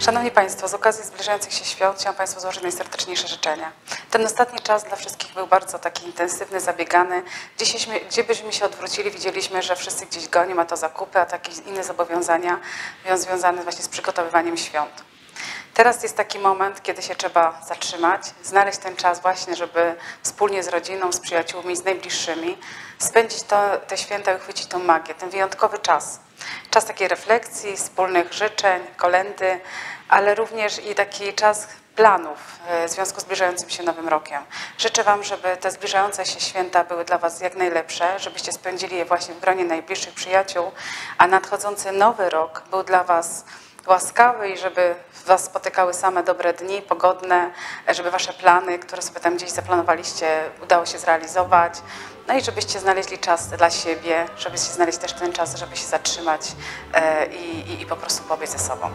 Szanowni Państwo, z okazji zbliżających się świąt chciałam Państwu złożyć najserdeczniejsze życzenia. Ten ostatni czas dla wszystkich był bardzo taki intensywny, zabiegany. Gdzieśmy, gdzie byśmy się odwrócili, widzieliśmy, że wszyscy gdzieś gonią, a to zakupy, a takie inne zobowiązania związane właśnie z przygotowywaniem świąt. Teraz jest taki moment, kiedy się trzeba zatrzymać, znaleźć ten czas właśnie, żeby wspólnie z rodziną, z przyjaciółmi, z najbliższymi spędzić to, te święta i uchwycić tą magię, ten wyjątkowy czas. Czas takiej refleksji, wspólnych życzeń, kolendy, ale również i taki czas planów e, w związku z zbliżającym się Nowym Rokiem. Życzę Wam, żeby te zbliżające się święta były dla Was jak najlepsze, żebyście spędzili je właśnie w gronie najbliższych przyjaciół, a nadchodzący Nowy Rok był dla Was łaskawy i żeby Was spotykały same dobre dni, pogodne, żeby Wasze plany, które sobie tam gdzieś zaplanowaliście, udało się zrealizować. No i żebyście znaleźli czas dla siebie, żebyście znaleźli też ten czas, żeby się zatrzymać e, i, i, i po prostu pobyć ze sobą.